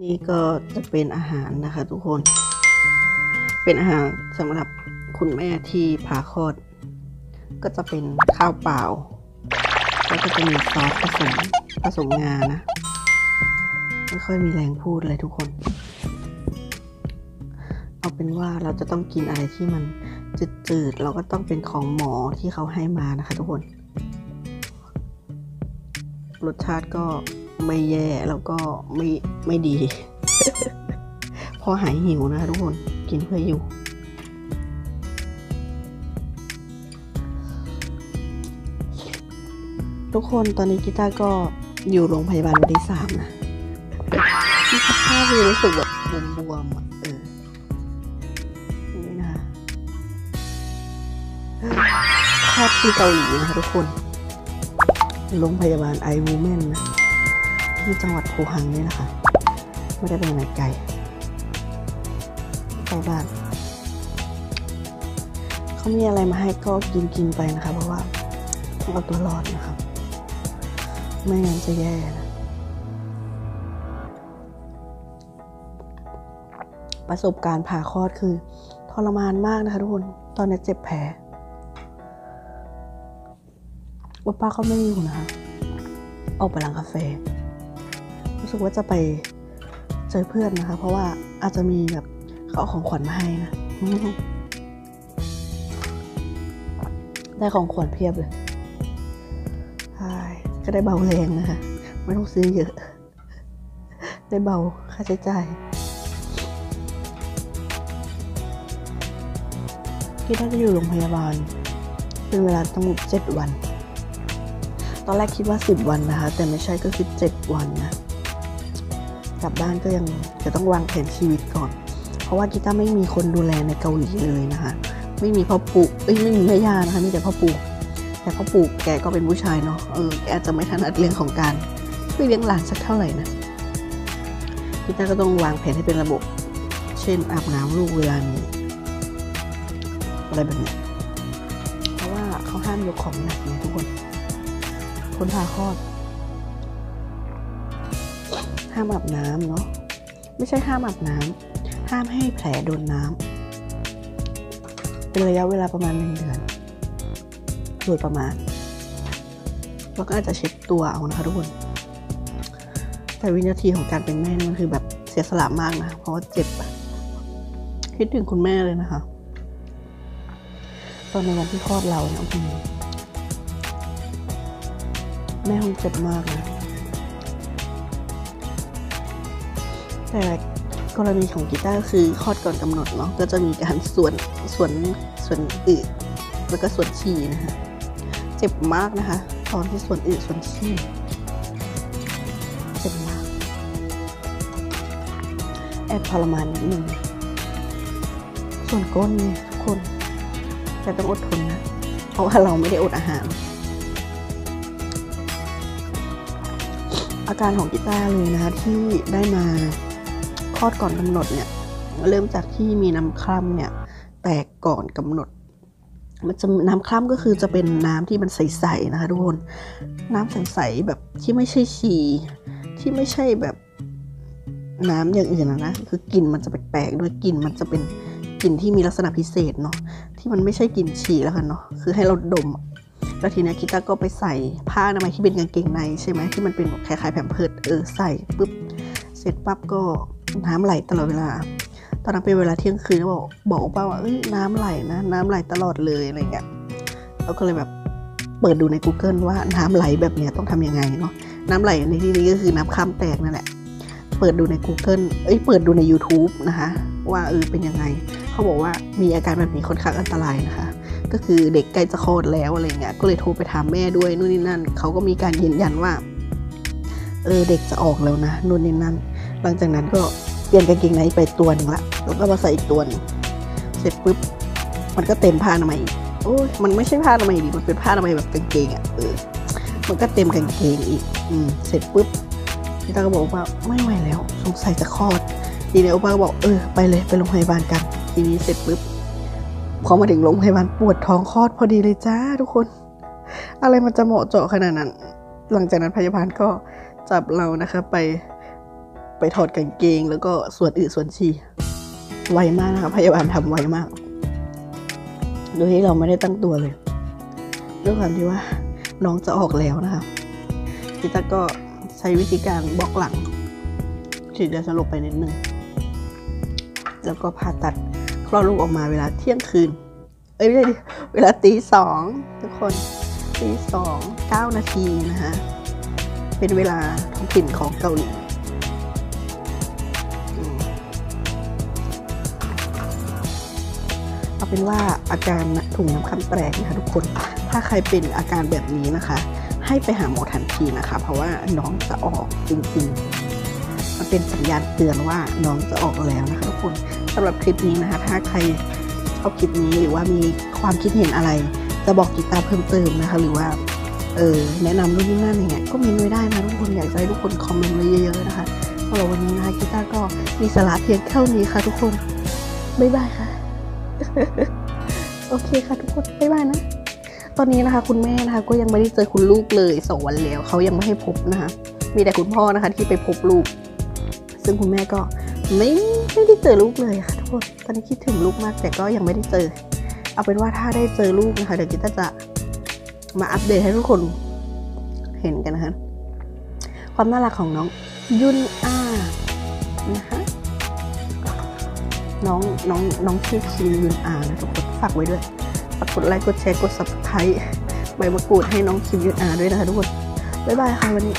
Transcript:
นี่ก็จะเป็นอาหารนะคะทุกคน เป็นอาหารสำหรับคุณแม่ที่ผ่าคลอด ก็จะเป็นข้าวเปล่า แล้วก็จะมีซอสผสมผสมงานะ ไม่ค่อยมีแรงพูดเลยทุกคน เอาเป็นว่าเราจะต้องกินอะไรที่มันจืดๆ เราก็ต้องเป็นของหมอที่เขาให้มานะคะทุกคน รสชาติก็ ไม่แย่แล้วก็ไม่ไม่ดี พอหายหิวนะทุกคนกินเพื่ออยู่ ทุกคนตอนนี้กีตาร์ก็อยู่โรงพยาบาลวันที่สามนะที่สภาพรู้สึกแบบบวมๆเออนี่นะคะคลอดที่เกาหลีนะคะทุกคนโรงพยาบาลไอวูแมนนะ ที่จังหวัดภูฮังนี่นะคะไม่ได้ไปไหนไกลใกล้บ้านเขามีอะไรมาให้ก็กินกินๆไปนะคะ เพราะว่าต้องเอาตัวรอดนะครับ ไม่งั้นจะแย่นะประสบการณ์ผ่าคลอดคือทรมานมากนะคะทุกคนตอนนี้เจ็บแผลว่าป้าเขาไม่อยู่นะคะออกไปร้านกาแฟรู้ สึกว่าจะไปเจอเพื่อนนะคะ เพราะว่าอาจจะมีแบบเขาเอาของขวัญมาให้นะได้ของขวัญเพียบเลยใช่ก็ได้เบาแรงนะคะไม่ต้องซื้อเยอะ ได้เบาค่าใช้จ่ายที่น่าจะอยู่โรงพยาบาล เป็นเวลาทั้งหมดเจ็ดวัน ตอนแรกคิดว่า10วันนะคะ แต่ไม่ใช่ก็คือ7วันนะ กลับบ้านก็ยังจะต้องวางแผนชีวิตก่อน เพราะว่ากีตาร์ไม่มีคนดูแลในเกาหลีเลยนะคะ ไม่มีพ่อปู่เอ้ยไม่มีแม่ย่านะคะมีแต่พ่อปู่แต่พ่อปู่แกก็เป็นผู้ชายเนาะเออแกอาจจะไม่ถนัดเรื่องของการช่วยเลี้ยงหลานสักเท่าไหร่นะกีตาร์ก็ต้องวางแผนให้เป็นระบบ เช่นอาบน้ำลูกเวลานี้อะไรแบบนี้เพราะว่าเขาห้ามยกของหนักไงทุกคน คนผ่าคลอด ห้ามอาบน้ำเนาะไม่ใช่ห้ามอาบน้ำห้ามให้แผลโดนน้ำเป็นระยะเวลาประมาณหนึ่งเดือนโดยประมาณแล้วก็อาจจะเช็ดตัวเอานะคะทุกคนแต่วินาทีของการเป็นแม่มันคือแบบเสียสละมากนะเพราะว่าเจ็บคิดถึงคุณแม่เลยนะคะ ตอนในวันที่คลอดเราเนี่ยแม่คงเจ็บมากนะ แต่กรณีของกีตาร์คือคลอดก่อนกำหนดเนาะก็จะมีการส่วนส่วนส่วนอึแล้วก็ส่วนฉี่นะคะเจ็บมากนะคะ ตอนที่ส่วนอึส่วนฉี่เจ็บมากแอบทรมานนิดนึงส่วนก้นเนี่ยทุกคนแต่ต้องอดทนนะ เพราะว่าเราไม่ได้อดอาหาร อาการของกีตาร์เลยนะคะที่ได้มา ลอดก่อนกำหนดเนี่ย เริ่มจากที่มีน้ำคร่ำเนี่ย แตกก่อนกำหนด มันจะน้ำคร่ำก็คือจะเป็นน้ำที่มันใสๆนะคะทุกคน น้ำใสๆแบบที่ไม่ใช่ฉี่ที่ไม่ใช่แบบน้ำอย่างอื่นนะนะคือกลิ่นมันจะแปลกๆด้วยกลิ่นมันจะเป็นกลิ่นที่มีลักษณะพิเศษเนาะที่มันไม่ใช่กลิ่นฉี่แล้วกันเนาะคือให้เราดมแล้วทีนี้คิต้าก็ไปใส่ผ้าอนามัยที่เป็นกางเกงในใช่ไหมที่มันเป็นแบบคล้ายๆแผ่นเพิดเออใส่ปุ๊บเสร็จปั๊บก็ น้ำไหลตลอดเวลา ตอนนั้นเป็นเวลาเที่ยงคืนแล้วบอกบอกป้าว่าเอ้ยน้ำไหลนะ น้ำไหลตลอดเลยอะไรเงี้ยเราก็เลยแบบเปิดดูใน Google ว่าน้ำไหลแบบเนี้ยต้องทำยังไงเนาะน้ำไหลในที่นี้ก็คือน้ำข้ามแตกนั่นแหละ เปิดดูใน Google เอ้ยเปิดดูใน YouTube นะคะ ว่าเออเป็นยังไง เขาบอกว่ามีอาการแบบนี้ค่อนข้างอันตรายนะคะ ก็คือเด็กใกล้จะคลอดแล้วอะไรเงี้ยก็เลยโทรไปถามแม่ด้วยนู่นนี่นั่นเขาก็มีการยืนยันว่าเออเด็กจะออกแล้วนะนู่นนี่นั่น หลังจากนั้นก็เปลี่ยนกางเกงในไปตัวหนึ่งละแล้วก็มาใส่อีกตัวนึงเสร็จปุ๊บมันก็เต็มผ้าอนามัยอีกโอ้ยมันไม่ใช่ผ้าอนามัยดิมันเป็นผ้าอนามัยแบบกางเกงอะ่ะเออมันก็เต็มกางเกงอีก อืมเสร็จปุ๊บพี่ตาก็บอกว่าไม่ไหวแล้วสงสัยจะคลอดทีนี้โอป้าก็บอกเออไปเลยไปโรงพยาบาลกัน ทีนี้เสร็จปุ๊บพอมาถึงโรงพยาบาลปวดท้องคลอดพอดีเลยจ้าทุกคน อะไรมันจะเหมาะเจาะขนาดนั้น หลังจากนั้นพยาบาลก็จับเรานะคะไป ไปถอดกางเกง แล้วก็ส่วนอื่นส่วนชีไวมากนะคะพยาบาลทำไวมาก โดยที่เราไม่ได้ตั้งตัวเลยด้วยความที่ว่าน้องจะออกแล้วนะคะพี่ตาก็ใช้วิธีการบล็อกหลังถึงจะสลบไปนิดนึง แล้วก็ผ่าตัดคลอดลูกออกมาเวลาเที่ยงคืน เอ้ยไม่ใช่ดิเวลาตีสองทุกคนตีสองเก้านาทีนะคะเป็นเวลาท้องถิ่นของเกาหลี เป็นว่าอาการถุงน้ำคำแตกนะคะทุกคน ถ้าใครเป็นอาการแบบนี้นะคะ ให้ไปหาหมอทันทีนะคะ เพราะว่าน้องจะออกจริงๆ มันเป็นสัญญาณเตือนว่าน้องจะออกแล้วนะคะทุกคนสำหรับคลิปนี้นะคะ ถ้าใครชอบคลิปนี้หรือว่ามีความคิดเห็นอะไร จะบอกกีตาร์เพิ่มเติมนะคะ หรือว่าเออแนะนำนู่นนี่นั่นอย่างเงี้ยก็มนไว้ได้นะทุกคนอยากจะให้ทุกคนคอมเมนต์ไว้เยอะๆนะคะสำหรับวันนี้นะคะกีตาร์ก็มีสาระเพียงเท่านี้ค่ะทุกคน บ๊ายบายค่ะ โอเคค่ะทุกคนบ๊ายบายนะ ตอนนี้นะคะคุณแม่นะคะก็ยังไม่ได้เจอคุณลูกเลยสองวันแล้วเขายังไม่ให้พบนะคะ มีแต่คุณพ่อนะคะที่ไปพบลูก ซึ่งคุณแม่ก็ไม่ไม่ได้เจอลูกเลยค่ะทุกคน ตอนนี้คิดถึงลูกมากแต่ก็ยังไม่ได้เจอ เอาเป็นว่าถ้าได้เจอลูกนะคะเดี๋ยวกิตาจะมาอัปเดตให้ทุกคนเห็นกันนะคะ ความน่ารักของน้องยุนอานะคะ น้องน้องน้องชื่อคิมยุนอานะทุกคนฝากไว้ด้วยฝากกดไลค์กดแชร์กด subscribeใบมะกรูดให้น้องคิมยุนอาด้วยนะคะทุกคนบ๊ายบายค่ะวันนี้